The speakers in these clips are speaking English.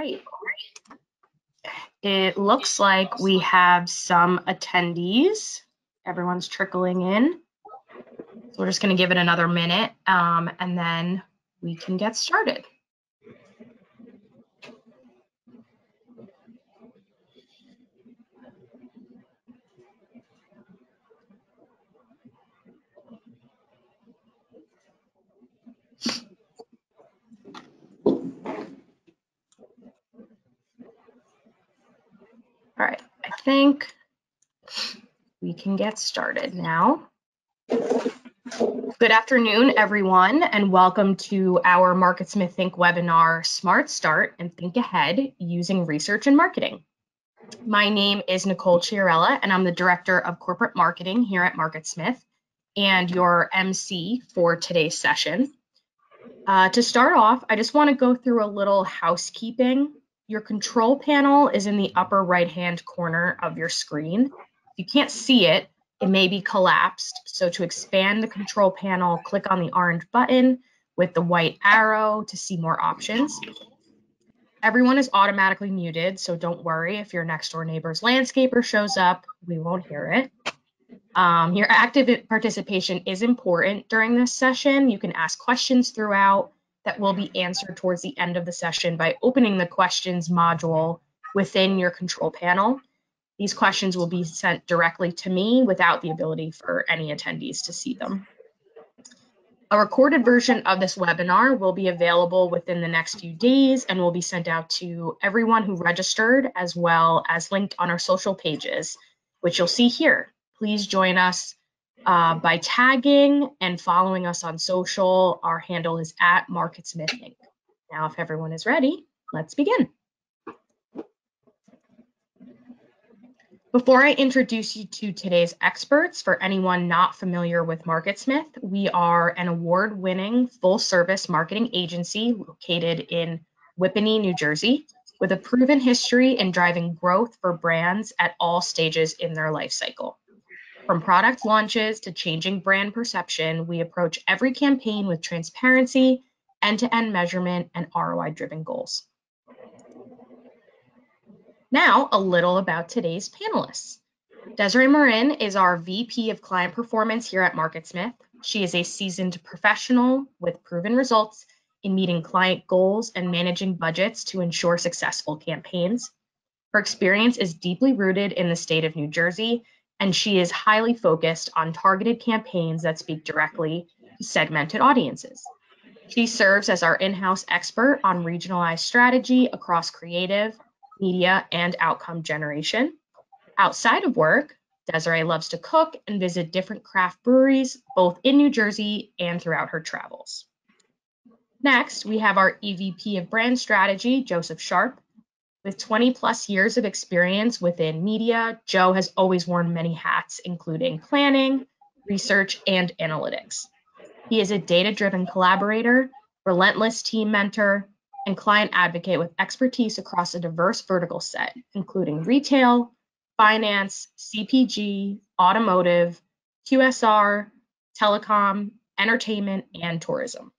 right. It looks like we have some attendees. Everyone's trickling in. So we're just going to give it another minute um, and then we can get started. All right, I think we can get started now. Good afternoon, everyone, and welcome to our MarketSmith Think webinar, Smart Start and Think Ahead using Research and Marketing. My name is Nicole Chiarella, and I'm the Director of Corporate Marketing here at MarketSmith and your MC for today's session. Uh, to start off, I just want to go through a little housekeeping. Your control panel is in the upper right-hand corner of your screen. If you can't see it, it may be collapsed. So to expand the control panel, click on the orange button with the white arrow to see more options. Everyone is automatically muted, so don't worry if your next door neighbor's landscaper shows up, we won't hear it. Um, your active participation is important during this session. You can ask questions throughout that will be answered towards the end of the session by opening the questions module within your control panel. These questions will be sent directly to me without the ability for any attendees to see them. A recorded version of this webinar will be available within the next few days and will be sent out to everyone who registered as well as linked on our social pages, which you'll see here. Please join us uh, by tagging and following us on social. Our handle is at MarketSmith Inc. Now, if everyone is ready, let's begin. Before I introduce you to today's experts, for anyone not familiar with MarketSmith, we are an award-winning full-service marketing agency located in Whippany, New Jersey, with a proven history in driving growth for brands at all stages in their life cycle. From product launches to changing brand perception, we approach every campaign with transparency, end-to-end measurement, and ROI-driven goals. Now, a little about today's panelists. Desiree Maurin is our VP of Client Performance here at MarketSmith. She is a seasoned professional with proven results in meeting client goals and managing budgets to ensure successful campaigns. Her experience is deeply rooted in the state of New Jersey, and she is highly focused on targeted campaigns that speak directly to segmented audiences. She serves as our in-house expert on regionalized strategy across creative, media, and outcome generation. Outside of work, Desiree loves to cook and visit different craft breweries, both in New Jersey and throughout her travels. Next, we have our EVP of Brand Strategy, Joseph Sharp. With 20 plus years of experience within media, Joe has always worn many hats, including planning, research, and analytics. He is a data driven collaborator, relentless team mentor, and client advocate with expertise across a diverse vertical set, including retail, finance, CPG, automotive, QSR, telecom, entertainment, and tourism.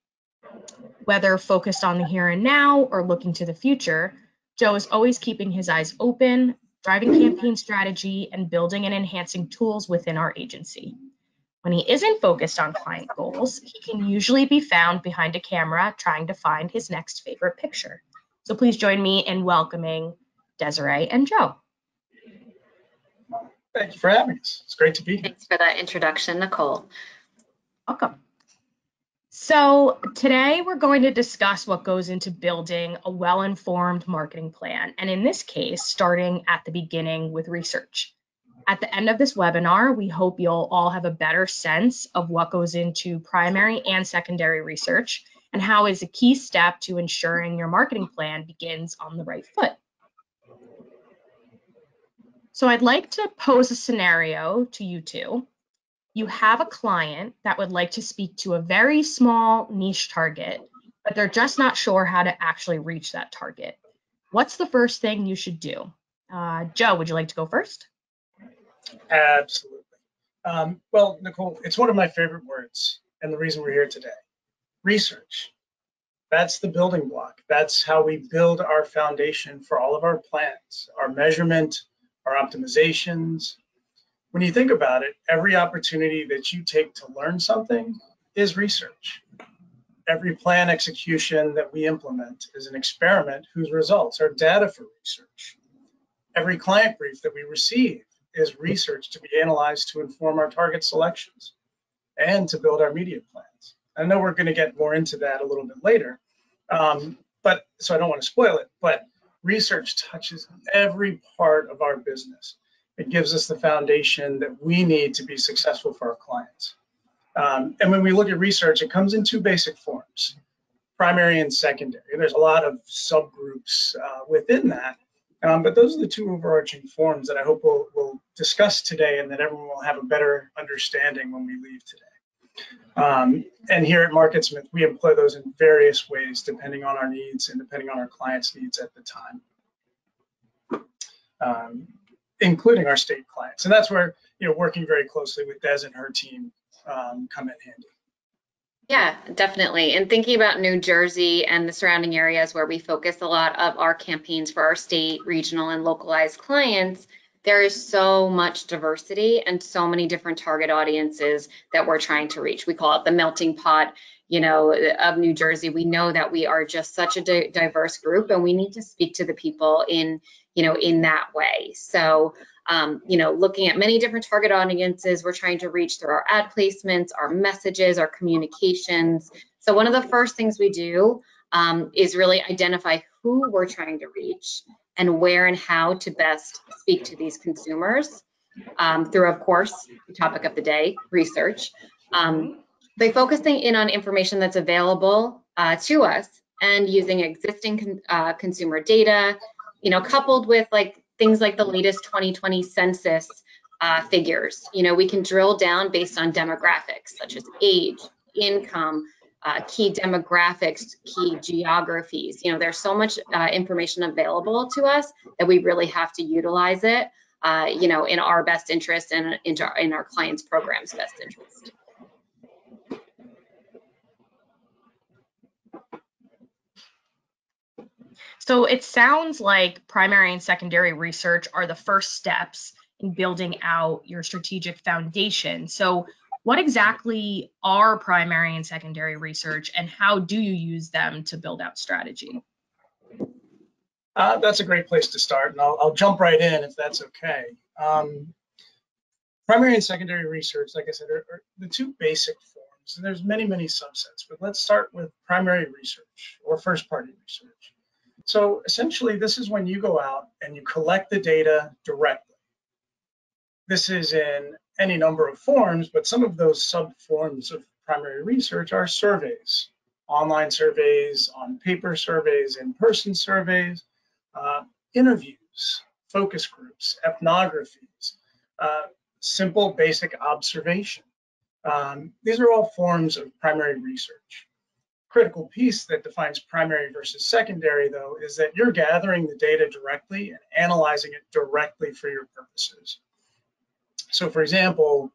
Whether focused on the here and now or looking to the future, Joe is always keeping his eyes open, driving mm-hmm. campaign strategy, and building and enhancing tools within our agency. When he isn't focused on client goals, he can usually be found behind a camera trying to find his next favorite picture. So please join me in welcoming Desiree and Joe. Thank you for having us. It's great to be here. Thanks for that introduction, Nicole. Welcome. So today we're going to discuss what goes into building a well-informed marketing plan, and in this case, starting at the beginning with research. At the end of this webinar, we hope you'll all have a better sense of what goes into primary and secondary research and how is a key step to ensuring your marketing plan begins on the right foot. So I'd like to pose a scenario to you two. You have a client that would like to speak to a very small niche target, but they're just not sure how to actually reach that target. What's the first thing you should do? Uh, Joe, would you like to go first? Absolutely. Um, well, Nicole, it's one of my favorite words and the reason we're here today. Research. That's the building block. That's how we build our foundation for all of our plans, our measurement, our optimizations. When you think about it, every opportunity that you take to learn something is research. Every plan execution that we implement is an experiment whose results are data for research. Every client brief that we receive is research to be analyzed to inform our target selections and to build our media plans. I know we're going to get more into that a little bit later, um, but so I don't want to spoil it. But research touches every part of our business. It gives us the foundation that we need to be successful for our clients. Um, and when we look at research, it comes in two basic forms primary and secondary. There's a lot of subgroups uh, within that, um, but those are the two overarching forms that I hope we'll, we'll, discuss today and that everyone will have a better understanding when we leave today. Um, and here at MarketSmith, we employ those in various ways depending on our needs and depending on our clients' needs at the time, um, including our state clients. And that's where, you know, working very closely with Des and her team um, come in handy. Yeah, definitely. And thinking about New Jersey and the surrounding areas where we focus a lot of our campaigns for our state, regional, and localized clients, there is so much diversity and so many different target audiences that we're trying to reach. We call it the melting pot, you know, of New Jersey. We know that we are just such a di diverse group and we need to speak to the people in, you know, in that way. So um, you know, looking at many different target audiences we're trying to reach through our ad placements, our messages, our communications. So one of the first things we do um, is really identify who we're trying to reach and where and how to best speak to these consumers um, through, of course, the topic of the day, research. Um, by focusing in on information that's available uh, to us and using existing con uh, consumer data, you know, coupled with like things like the latest 2020 census uh, figures. You know, we can drill down based on demographics such as age, income, uh, key demographics, key geographies. You know, there's so much uh, information available to us that we really have to utilize it, uh, you know, in our best interest and in our, in our clients' program's best interest. So it sounds like primary and secondary research are the first steps in building out your strategic foundation. So what exactly are primary and secondary research and how do you use them to build out strategy? Uh, that's a great place to start, and I'll, I'll jump right in if that's okay. Um, primary and secondary research, like I said, are, are, the two basic forms, and there's many, many subsets, but let's start with primary research or first party research. So essentially, this is when you go out and you collect the data directly. This is in any number of forms, but some of those sub forms of primary research are surveys, online surveys, on paper surveys, in person surveys, uh, interviews, focus groups, ethnographies, uh, simple basic observation. Um, these are all forms of primary research critical piece that defines primary versus secondary, though, is that you're gathering the data directly and analyzing it directly for your purposes. So, for example,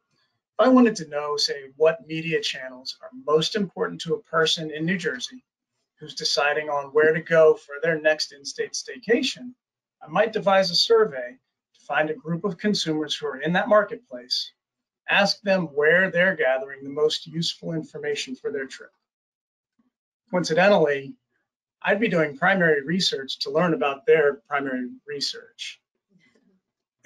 if I wanted to know, say, what media channels are most important to a person in New Jersey who's deciding on where to go for their next in state staycation, I might devise a survey to find a group of consumers who are in that marketplace, ask them where they're gathering the most useful information for their trip coincidentally, I'd be doing primary research to learn about their primary research.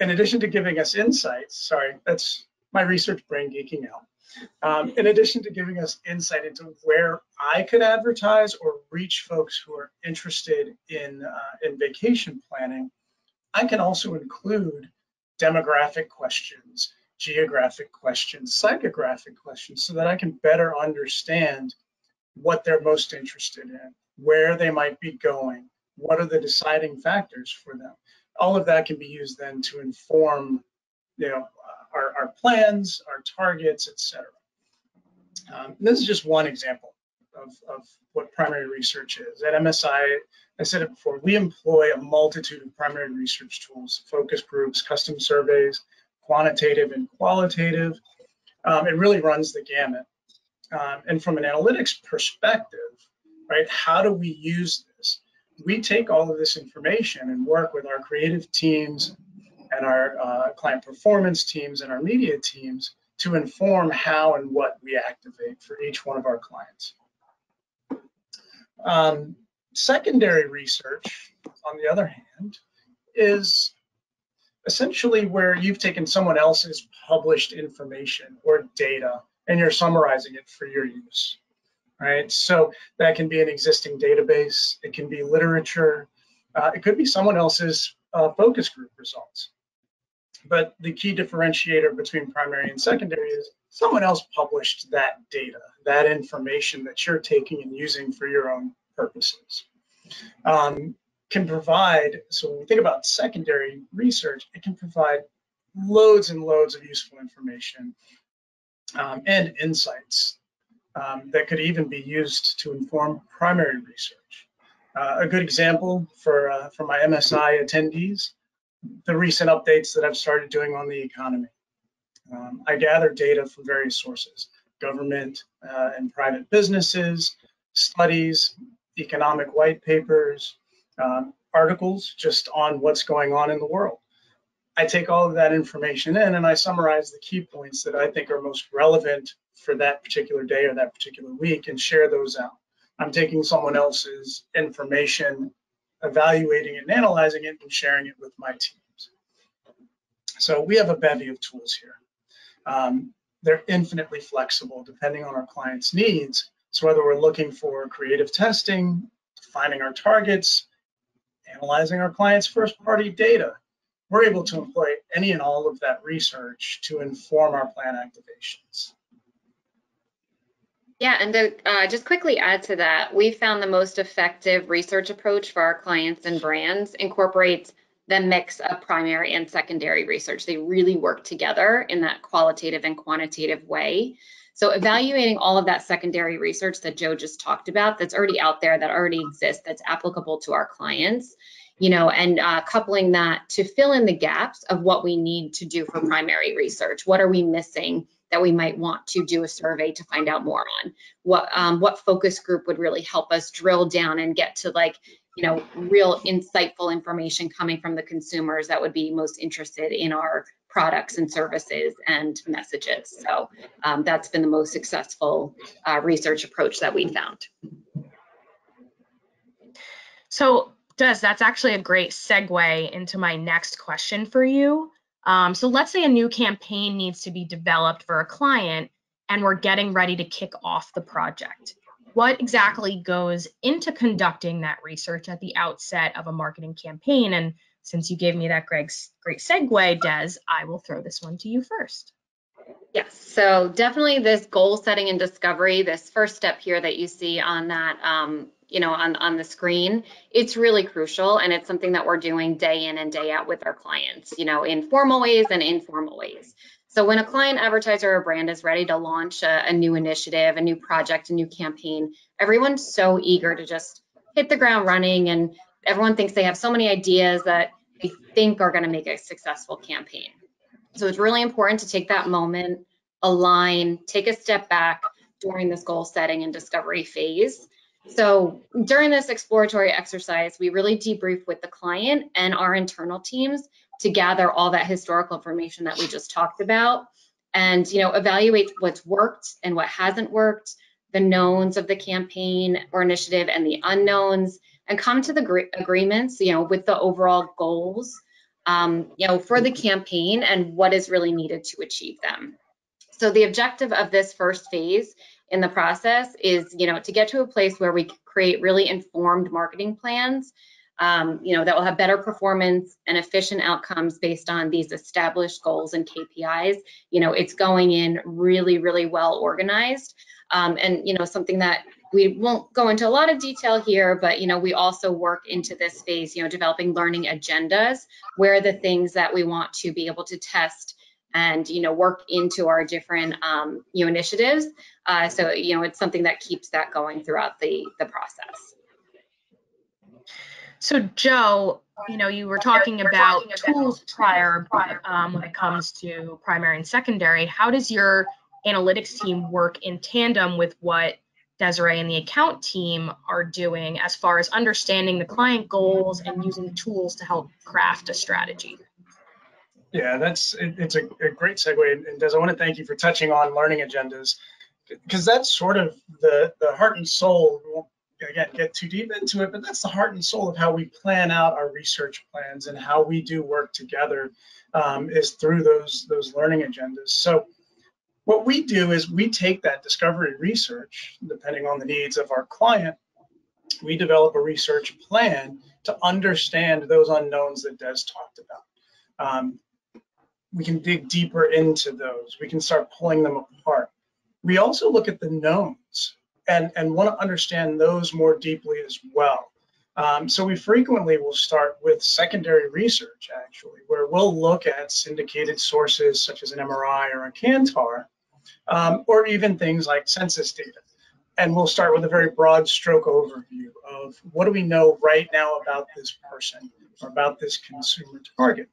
In addition to giving us insights, sorry, that's my research brain geeking out. Um, in addition to giving us insight into where I could advertise or reach folks who are interested in, uh, in vacation planning, I can also include demographic questions, geographic questions, psychographic questions, so that I can better understand what they're most interested in, where they might be going, what are the deciding factors for them. All of that can be used then to inform, you know, our, our plans, our targets, et cetera. Um, this is just one example of, of what primary research is. At MSI, I said it before, we employ a multitude of primary research tools, focus groups, custom surveys, quantitative and qualitative. Um, it really runs the gamut. Um, and from an analytics perspective, right, how do we use? We take all of this information and work with our creative teams and our uh, client performance teams and our media teams to inform how and what we activate for each one of our clients. Um, secondary research, on the other hand, is essentially where you've taken someone else's published information or data and you're summarizing it for your use, right? So that can be an existing database, it can be literature, uh, it could be someone else's uh, focus group results. But the key differentiator between primary and secondary is someone else published that data, that information that you're taking and using for your own purposes. Um, can provide, so when we think about secondary research, it can provide loads and loads of useful information um, and insights um, that could even be used to inform primary research. Uh, a good example for, uh, for my MSI attendees, the recent updates that I've started doing on the economy. Um, I gather data from various sources, government uh, and private businesses, studies, economic white papers, um, articles just on what's going on in the world. I take all of that information in and I summarize the key points that I think are most relevant for that particular day or that particular week and share those out. I'm taking someone else's information, evaluating it and analyzing it and sharing it with my teams. So we have a bevy of tools here. Um, they're infinitely flexible depending on our client's needs. So whether we're looking for creative testing, defining our targets, analyzing our clients' first party data, we're able to employ any and all of that research to inform our plan activations. Yeah, and to uh, just quickly add to that, we found the most effective research approach for our clients and brands incorporates the mix of primary and secondary research. They really work together in that qualitative and quantitative way. So evaluating all of that secondary research that Joe just talked about that's already out there, that already exists, that's applicable to our clients, you know, and uh, coupling that to fill in the gaps of what we need to do for primary research. What are we missing that we might want to do a survey to find out more on? What um, what focus group would really help us drill down and get to like, you know, real insightful information coming from the consumers that would be most interested in our products and services and messages. So um, that's been the most successful uh, research approach that we found. So Des, that's actually a great segue into my next question for you. Um, so let's say a new campaign needs to be developed for a client and we're getting ready to kick off the project. What exactly goes into conducting that research at the outset of a marketing campaign? And since you gave me that great, great segue, Des, I will throw this one to you first. Yes, so definitely this goal setting and discovery, this first step here that you see on that um, you know, on, on the screen, it's really crucial. And it's something that we're doing day in and day out with our clients, you know, in formal ways and informal ways. So when a client advertiser or brand is ready to launch a, a new initiative, a new project, a new campaign, everyone's so eager to just hit the ground running and everyone thinks they have so many ideas that they think are going to make a successful campaign. So it's really important to take that moment, align, take a step back during this goal setting and discovery phase so during this exploratory exercise, we really debrief with the client and our internal teams to gather all that historical information that we just talked about and you know evaluate what's worked and what hasn't worked the knowns of the campaign or initiative and the unknowns and come to the agreements you know with the overall goals um, you know for the campaign and what is really needed to achieve them. So the objective of this first phase in the process is, you know, to get to a place where we create really informed marketing plans, um, you know, that will have better performance and efficient outcomes based on these established goals and KPIs. You know, it's going in really, really well organized. Um, and, you know, something that we won't go into a lot of detail here, but you know, we also work into this phase, you know, developing learning agendas, where the things that we want to be able to test and you know work into our different um, you know initiatives. Uh, so you know, it's something that keeps that going throughout the the process. So Joe, you know, you were talking about tools prior, um, when it comes to primary and secondary, how does your analytics team work in tandem with what Desiree and the account team are doing as far as understanding the client goals and using tools to help craft a strategy? Yeah, that's it, it's a, a, great segue. And Des, I want to thank you for touching on learning agendas because that's sort of the the heart and soul. Won't again get too deep into it, but that's the heart and soul of how we plan out our research plans and how we do work together um, is through those those learning agendas. So what we do is we take that discovery research, depending on the needs of our client, we develop a research plan to understand those unknowns that Des talked about. Um, we can dig deeper into those. We can start pulling them apart. We also look at the knowns and, and want to understand those more deeply as well. Um, so we frequently will start with secondary research, actually, where we'll look at syndicated sources such as an MRI or a Kantar, um, or even things like census data. And we'll start with a very broad stroke overview of what do we know right now about this person or about this consumer target.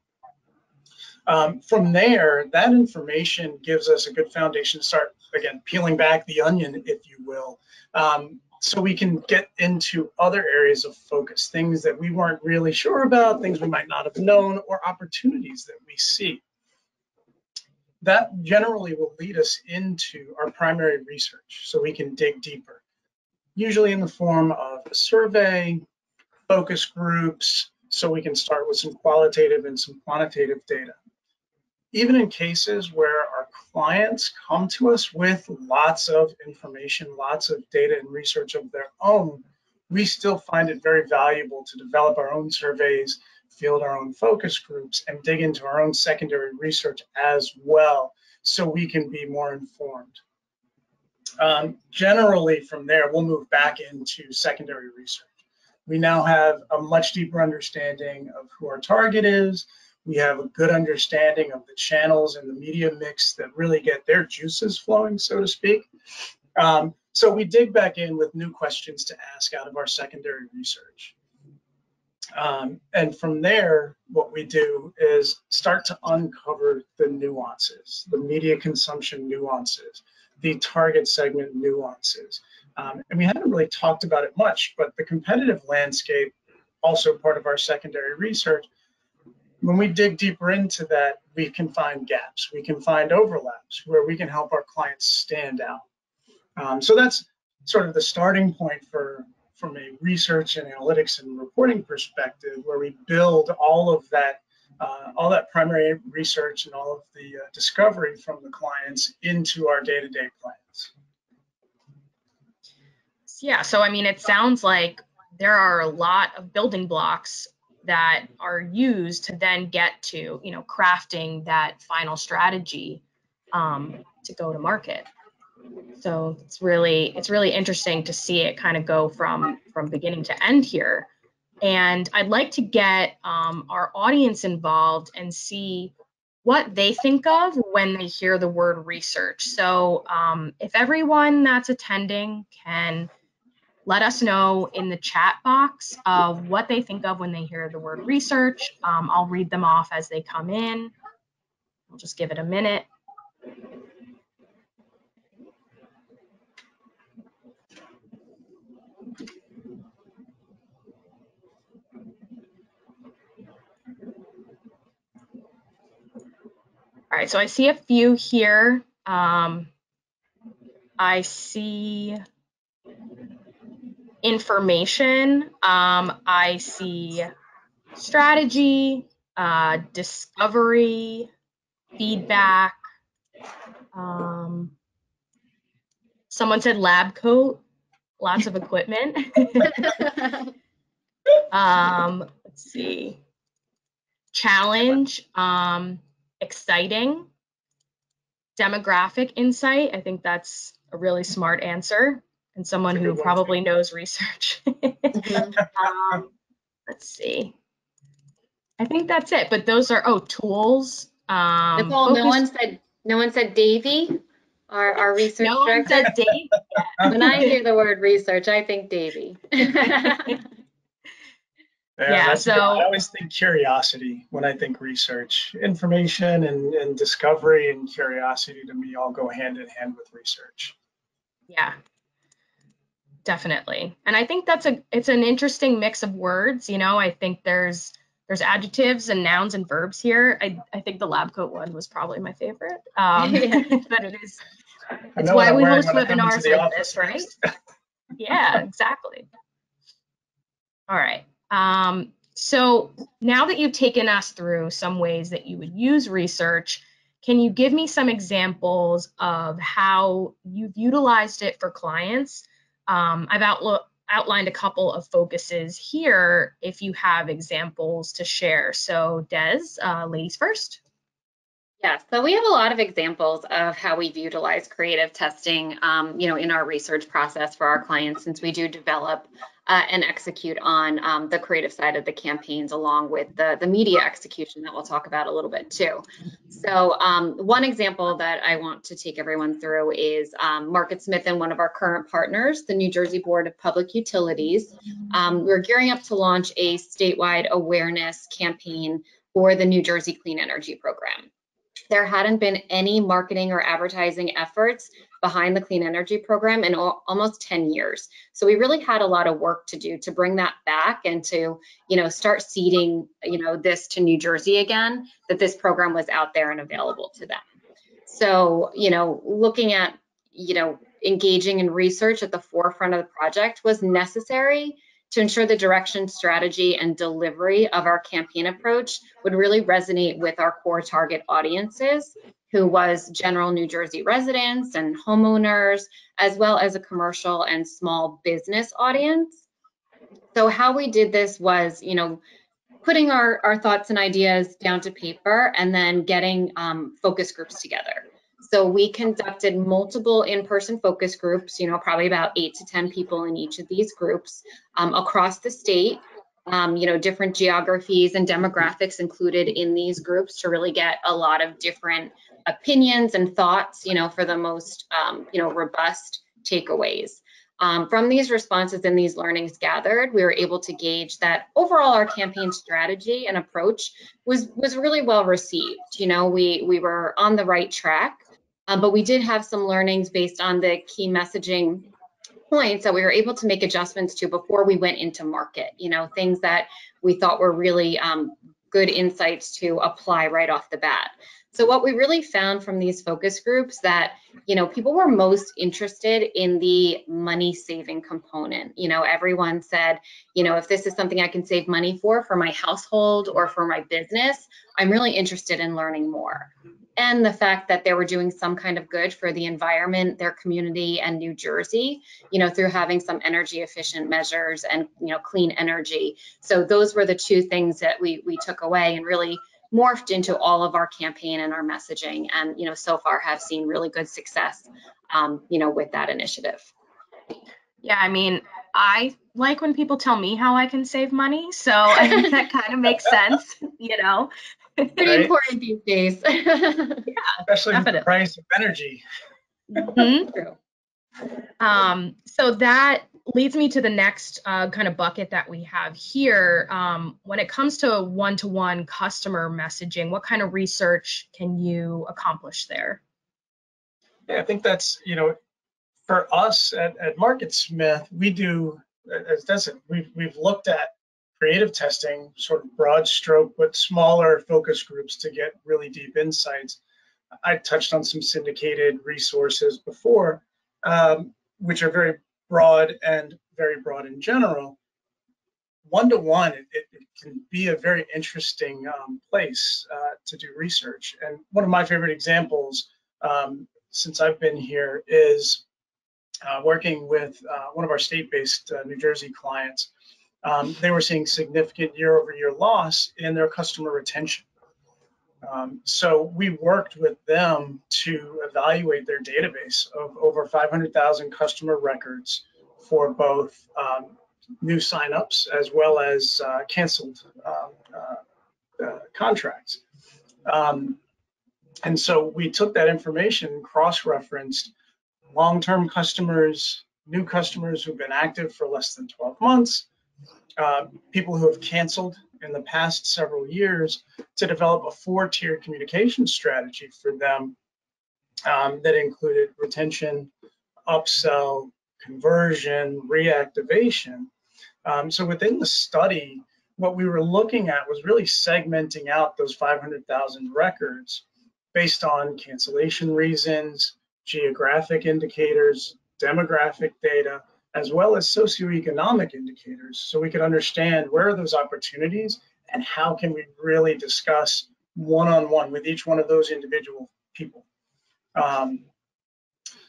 Um, from there, that information gives us a good foundation to start, again, peeling back the onion, if you will, um, so we can get into other areas of focus, things that we weren't really sure about, things we might not have known, or opportunities that we see that generally will lead us into our primary research so we can dig deeper, usually in the form of a survey, focus groups, so we can start with some qualitative and some quantitative data. Even in cases where our clients come to us with lots of information, lots of data and research of their own, we still find it very valuable to develop our own surveys field our own focus groups and dig into our own secondary research as well so we can be more informed. Um, generally from there, we'll move back into secondary research. We now have a much deeper understanding of who our target is. We have a good understanding of the channels and the media mix that really get their juices flowing, so to speak. Um, so we dig back in with new questions to ask out of our secondary research. Um, and from there, what we do is start to uncover the nuances, the media consumption nuances, the target segment nuances. Um, and we haven't really talked about it much, but the competitive landscape, also part of our secondary research, when we dig deeper into that, we can find gaps, we can find overlaps where we can help our clients stand out. Um, so that's sort of the starting point for from a research and analytics and reporting perspective, where we build all of that, uh, all that primary research and all of the uh, discovery from the clients into our day-to-day plans. Yeah, so I mean, it sounds like there are a lot of building blocks that are used to then get to, you know, crafting that final strategy um, to go to market. So it's really it's really interesting to see it kind of go from from beginning to end here. And I'd like to get um, our audience involved and see what they think of when they hear the word research. So um, if everyone that's attending can let us know in the chat box of what they think of when they hear the word research. Um, I'll read them off as they come in. I'll just give it a minute. All right, so I see a few here. Um, I see information. Um, I see strategy, uh, discovery, feedback. Um, someone said lab coat, lots of equipment. um, let's see. Challenge. Um, exciting. Demographic insight, I think that's a really smart answer and someone who good one, probably knows research. um, let's see. I think that's it. But those are oh tools. Um, Nicole, no one said, no one said Davy, our, our research no one said Dave. When I hear the word research, I think Davy. Yeah, that's good. so- I always think curiosity when I think research. Information and, and discovery and curiosity to me all go hand in hand with research. Yeah. Definitely. And I think that's a it's an interesting mix of words, you know. I think there's there's adjectives and nouns and verbs here. I, I think the lab coat one was probably my favorite. Um, Yeah. but it is it's why we host when I come into webinars the like office this, right? yeah, exactly. All right. Um, so now that you've taken us through some ways that you would use research, can you give me some examples of how you've utilized it for clients? Um, I've outlo- outlined a couple of focuses here if you have examples to share. So, Des, uh, ladies first. Yeah, so we have a lot of examples of how we've utilized creative testing, um, you know, in our research process for our clients, since we do develop uh, and execute on um, the creative side of the campaigns, along with the the media execution that we'll talk about a little bit too. So um, one example that I want to take everyone through is um, MarketSmith and one of our current partners, the New Jersey Board of Public Utilities. Um, we're gearing up to launch a statewide awareness campaign for the New Jersey Clean Energy Program there hadn't been any marketing or advertising efforts behind the clean energy program in al- almost 10 years. So we really had a lot of work to do to bring that back and to you know start seeding you know this to new jersey again that this program was out there and available to them. So you know looking at you know engaging in research at the forefront of the project was necessary to ensure the direction, strategy, and delivery of our campaign approach would really resonate with our core target audiences, who was general New Jersey residents and homeowners, as well as a commercial and small business audience. So how we did this was, you know, putting our, our thoughts and ideas down to paper and then getting um, focus groups together. So we conducted multiple in-person focus groups, you know, probably about eight to 10 people in each of these groups um, across the state. Um, you know, different geographies and demographics included in these groups to really get a lot of different opinions and thoughts, you know, for the most, um, you know, robust takeaways. Um, from these responses and these learnings gathered, we were able to gauge that overall our campaign strategy and approach was was really well received. You know, we we were on the right track. Um, but we did have some learnings based on the key messaging points that we were able to make adjustments to before we went into market. You know, things that we thought were really um, good insights to apply right off the bat. So what we really found from these focus groups that, you know, people were most interested in the money saving component. You know, everyone said, you know, if this is something I can save money for, for my household or for my business, I'm really interested in learning more and the fact that they were doing some kind of good for the environment, their community, and New Jersey, you know, through having some energy efficient measures and you know clean energy. So those were the two things that we we took away and really morphed into all of our campaign and our messaging, and you know so far have seen really good success, um, you know, with that initiative. Yeah, I mean, I like when people tell me how I can save money. So I think that kind of makes sense, you know? Pretty Right. important these days. Especially with the price of energy. Mhm. True. Um, so that leads me to the next uh, kind of bucket that we have here. Um, when it comes to one-to-one customer messaging, what kind of research can you accomplish there? Yeah, I think that's, you know, for us at, at MarketSmith, we do, as Des said, we've, we've looked at creative testing, sort of broad stroke, but smaller focus groups to get really deep insights. I touched on some syndicated resources before, um, which are very broad and very broad in general. One to one, it, it can be a very interesting um, place uh, to do research. And one of my favorite examples um, since I've been here is uh, working with uh, one of our state-based uh, New Jersey clients. Um, they were seeing significant year-over-year loss in their customer retention. Um, so we worked with them to evaluate their database of over 500,000 customer records for both um, new signups as well as uh, canceled um, uh, uh, contracts. Um, and so we took that information, cross-referenced long-term customers, new customers who've been active for less than 12 months, uh, people who have canceled in the past several years to develop a four-tier communication strategy for them um, that included retention, upsell, conversion, reactivation. Um, so within the study, what we were looking at was really segmenting out those 500,000 records based on cancellation reasons, geographic indicators, demographic data, as well as socioeconomic indicators so we could understand where are those opportunities and how can we really discuss one-on-one with each one of those individual people. Um,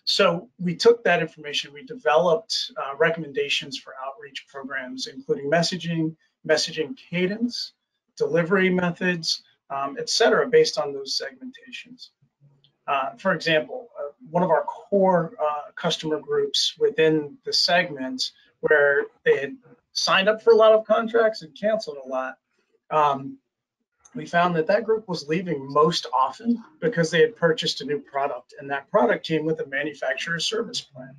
so we took that information, we developed uh, recommendations for outreach programs, including messaging, messaging cadence, delivery methods, um, et cetera, based on those segmentations. Uh, for example, one of our core uh, customer groups within the segments where they had signed up for a lot of contracts and canceled a lot, um, we found that that group was leaving most often because they had purchased a new product and that product came with a manufacturer service plan.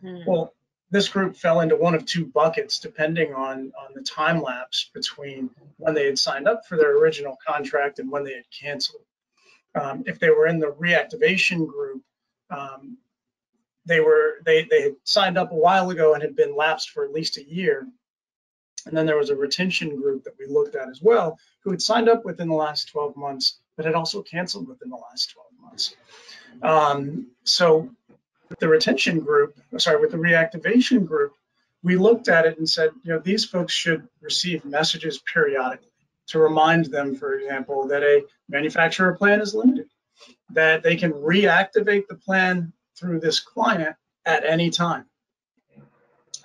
Hmm. Well, this group fell into one of two buckets depending on, on the time lapse between when they had signed up for their original contract and when they had canceled. Um, if they were in the reactivation group, um, they were they they had signed up a while ago and had been lapsed for at least a year. And then there was a retention group that we looked at as well, who had signed up within the last 12 months, but had also canceled within the last 12 months. Um, so with the retention group, sorry, with the reactivation group, we looked at it and said, you know, these folks should receive messages periodically to remind them, for example, that a manufacturer plan is limited, that they can reactivate the plan through this client at any time.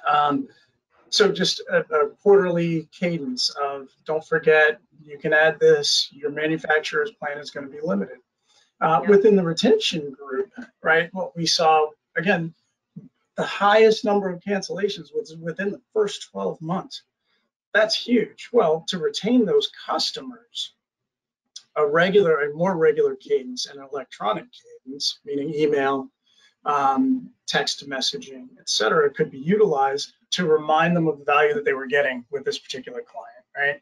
Um, so just a, a, quarterly cadence of don't forget, you can add this, your manufacturer's plan is going to be limited. Uh, yeah. Within the retention group, right, what we saw, again, the highest number of cancellations was within the first 12 months. That's huge. Well, to retain those customers, a regular, and more regular cadence, an electronic cadence, meaning email, um, text messaging, et cetera, could be utilized to remind them of the value that they were getting with this particular client, right?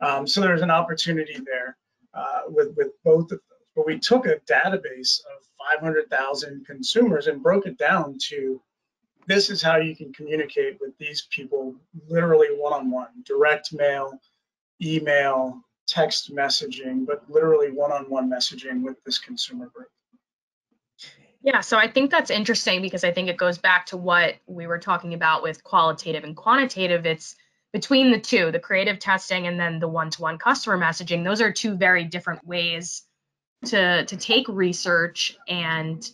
Um, so there's an opportunity there uh, with, with both of those. But we took a database of 500,000 consumers and broke it down to this is how you can communicate with these people literally one-on-one, direct mail, email, text messaging, but literally one-on-one messaging with this consumer group. Yeah, so I think that's interesting because I think it goes back to what we were talking about with qualitative and quantitative. It's between the two, the creative testing and then the one-to-one customer messaging. Those are two very different ways to to take research and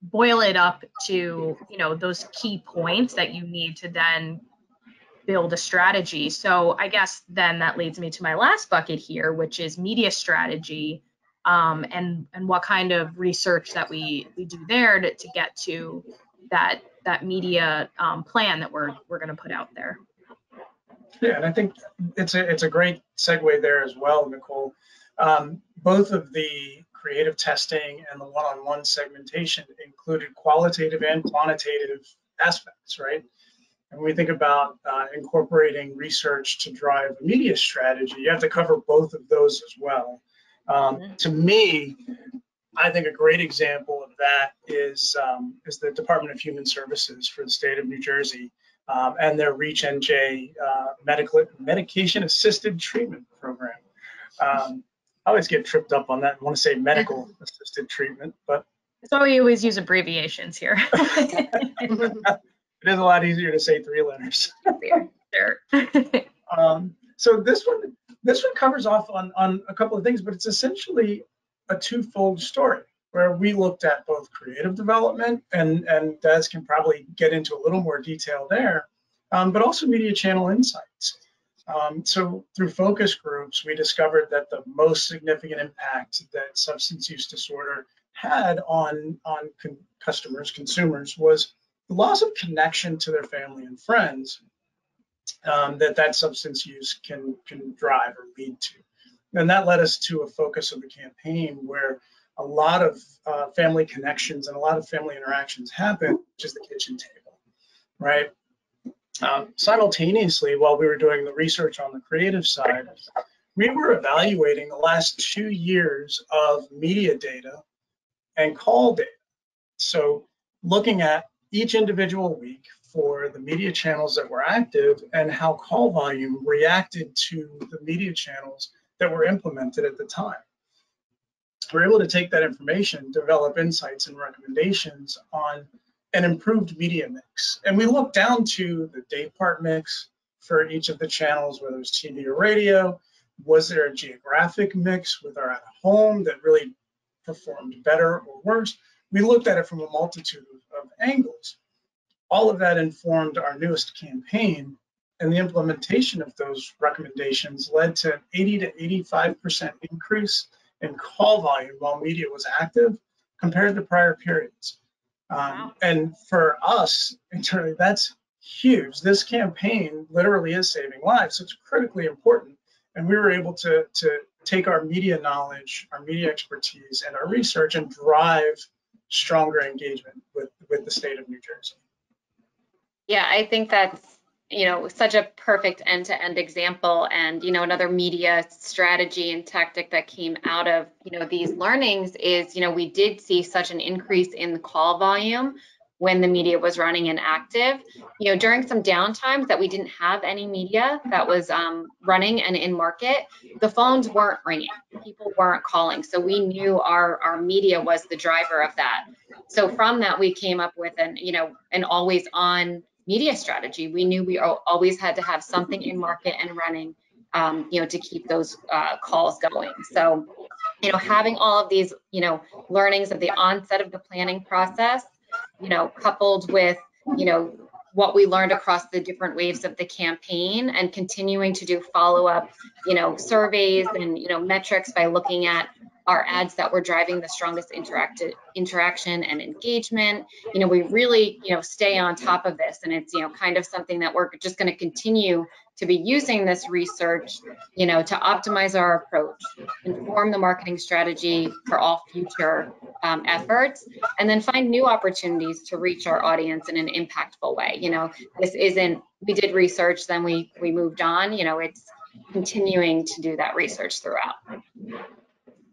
boil it up to you know those key points that you need to then build a strategy. So i guess then that leads me to my last bucket here which is media strategy um, and and what kind of research that we we do there to, to get to that that media um, plan that we're we're going to put out there. Yeah and i think it's a it's a great segue there as well nicole. Um, both of the creative testing and the one-on-one segmentation included qualitative and quantitative aspects, right? And when we think about uh, incorporating research to drive a media strategy, you have to cover both of those as well. Um, mm-hmm. to me, I think a great example of that is um, is the Department of Human Services for the state of New Jersey um, and their Reach NJ uh, medical medication assisted treatment program. Um, I always get tripped up on that and want to say medical assisted treatment, but so we always use abbreviations here. it is a lot easier to say three letters. sure. um, so this one, this one covers off on on a couple of things, but it's essentially a twofold story where we looked at both creative development and and Des can probably get into a little more detail there, um, but also media channel insights. Um, so through focus groups, we discovered that the most significant impact that substance use disorder had on on con- customers, consumers, was loss of connection to their family and friends um, that that substance use can can drive or lead to. And that led us to a focus of the campaign where a lot of uh, family connections and a lot of family interactions happen, which is the kitchen table, right? Um, simultaneously, while we were doing the research on the creative side, we were evaluating the last two years of media data and call data. So looking at each individual week for the media channels that were active and how call volume reacted to the media channels that were implemented at the time. We're able to take that information, develop insights and recommendations on an improved media mix. And we look down to the day part mix for each of the channels, whether it's TV or radio. Was there a geographic mix with our at home that really performed better or worse? We looked at it from a multitude of, angles. All of that informed our newest campaign, and the implementation of those recommendations led to an 80 to 85% increase in call volume while media was active compared to prior periods. Um, wow. And for us, internally, that's huge. This campaign literally is saving lives. So it's critically important. And we were able to, to take our media knowledge, our media expertise, and our research and drive stronger engagement with, with the state of New Jersey. Yeah, I think that's you know such a perfect end-to-end example and you know another media strategy and tactic that came out of you know these learnings is you know we did see such an increase in the call volume when the media was running and active you know during some downtimes that we didn't have any media that was um, running and in market the phones weren't ringing people weren't calling so we knew our our media was the driver of that so from that we came up with an you know an always on media strategy. We knew we always had to have something in market and running, um, you know, to keep those uh, calls going. So, you know, having all of these, you know, learnings at the onset of the planning process, you know, coupled with, you know, what we learned across the different waves of the campaign and continuing to do follow-up, you know, surveys and, you know, metrics by looking at our ads that were driving the strongest interactive interaction and engagement. You know, we really, you know, stay on top of this and it's, you know, kind of something that we're just going to continue to be using this research, you know, to optimize our approach, inform the marketing strategy for all future um, efforts, and then find new opportunities to reach our audience in an impactful way. You know, this isn't, we did research, then we, we moved on, you know, it's continuing to do that research throughout.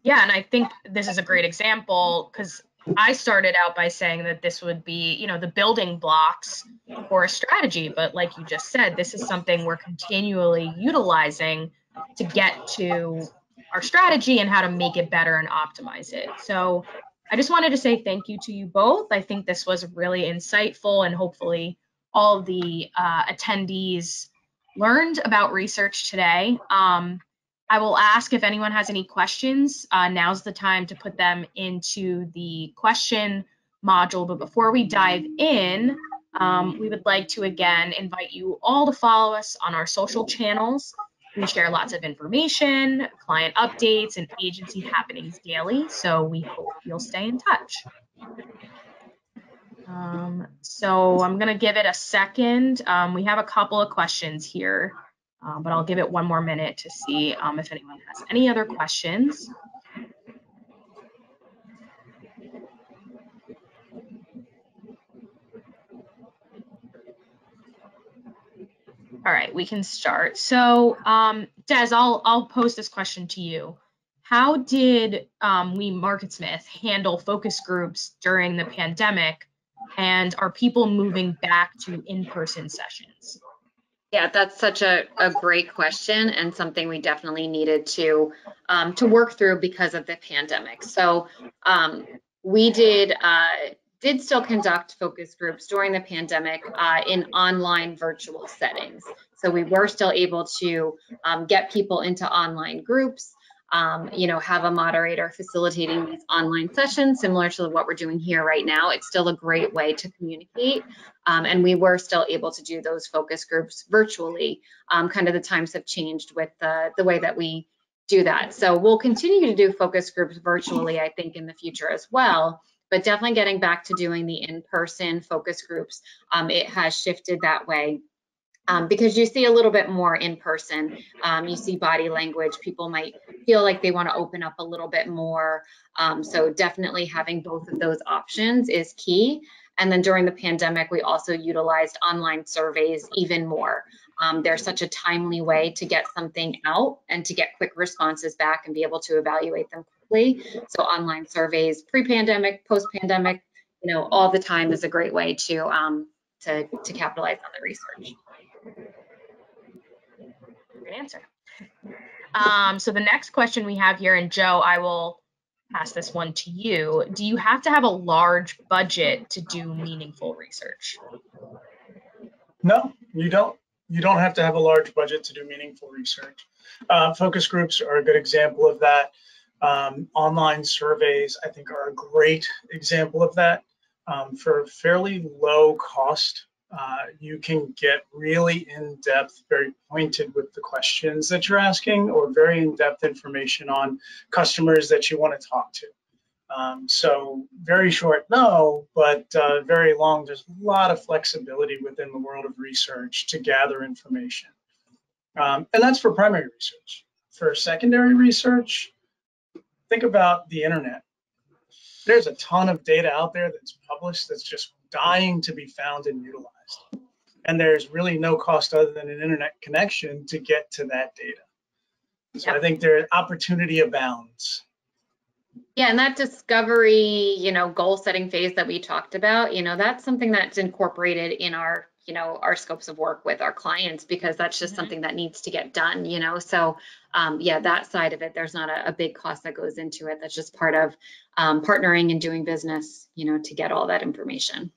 Yeah, and I think this is a great example because I started out by saying that this would be, you know, the building blocks for a strategy. But like you just said, this is something we're continually utilizing to get to our strategy and how to make it better and optimize it. So I just wanted to say thank you to you both. I think this was really insightful and hopefully all the uh, attendees learned about research today. Um, I will ask if anyone has any questions. Uh, now's the time to put them into the question module. But before we dive in, um, we would like to again invite you all to follow us on our social channels. We share lots of information, client updates, and agency happenings daily. So we hope you'll stay in touch. Um, so I'm going to give it a second. Um, we have a couple of questions here. Um, but I'll give it one more minute to see um, if anyone has any other questions. All right, we can start. So, um, Des, I'll I'll pose this question to you. How did um, we MarketSmith handle focus groups during the pandemic, and are people moving back to in-person sessions? Yeah, that's such a, a great question and something we definitely needed to um, to work through because of the pandemic. So um, we did uh, did still conduct focus groups during the pandemic uh, in online virtual settings. So we were still able to um, get people into online groups. Um, you know, have a moderator facilitating these online sessions, similar to what we're doing here right now. It's still a great way to communicate. Um, and we were still able to do those focus groups virtually. Um, kind of the times have changed with the, the way that we do that. So we'll continue to do focus groups virtually, I think, in the future as well. But definitely getting back to doing the in-person focus groups, um, it has shifted that way um, because you see a little bit more in person. Um, you see body language. People might feel like they want to open up a little bit more. Um, so definitely having both of those options is key. And then during the pandemic, we also utilized online surveys even more. Um, they're such a timely way to get something out and to get quick responses back and be able to evaluate them quickly. So online surveys, pre-pandemic, post-pandemic, you know, all the time is a great way to um, to, to capitalize on the research. Great answer. Um, so the next question we have here, and Joe, I will pass this one to you. Do you have to have a large budget to do meaningful research? No, you don't. You don't have to have a large budget to do meaningful research. Uh, focus groups are a good example of that. Um, online surveys, I think, are a great example of that. Um, for fairly low cost uh, you can get really in-depth, very pointed with the questions that you're asking or very in-depth information on customers that you want to talk to. Um, so very short, no, but uh, very long. There's a lot of flexibility within the world of research to gather information. Um, and that's for primary research. For secondary research, think about the internet. There's a ton of data out there that's published that's just dying to be found and utilized. And there's really no cost other than an internet connection to get to that data. So yep. I think there opportunity abounds. Yeah, and that discovery, you know, goal setting phase that we talked about, you know, that's something that's incorporated in our, you know, our scopes of work with our clients because that's just mm-hmm. something that needs to get done, you know. So, um, yeah, that side of it, there's not a, a, big cost that goes into it. That's just part of um, partnering and doing business, you know, to get all that information.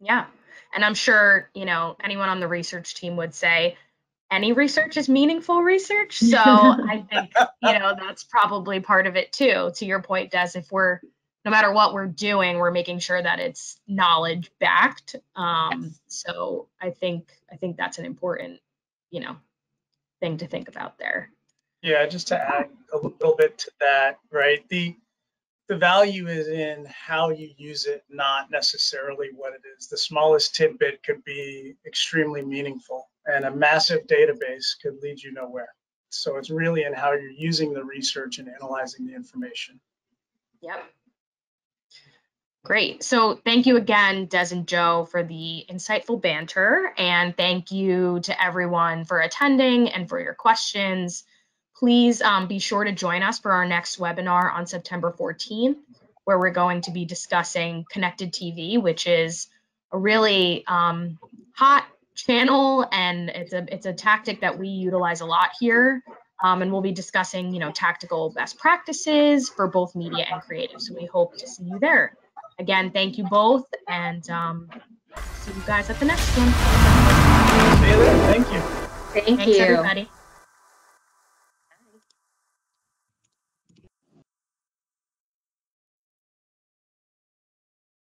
Yeah, and I'm sure, you know, anyone on the research team would say any research is meaningful research. So I think, you know, that's probably part of it too. To your point, Des, if we're no matter what we're doing, we're making sure that it's knowledge backed. Um, yes. So I think I think that's an important, you know, thing to think about there. Yeah, just to add a little bit to that, right? The the value is in how you use it, not necessarily what it is. The smallest tidbit could be extremely meaningful, and a massive database could lead you nowhere. So it's really in how you're using the research and analyzing the information. Yep. Great. So thank you again, Des and Joe, for the insightful banter. And thank you to everyone for attending and for your questions. Please um, be sure to join us for our next webinar on September 14th, where we're going to be discussing connected TV, which is a really um, hot channel and it's a it's a tactic that we utilize a lot here. Um, and we'll be discussing, you know, tactical best practices for both media and creative. So we hope to see you there. Again, thank you both, and um, see you guys at the next one. See you there. Thank you. Thank Thanks, you. everybody.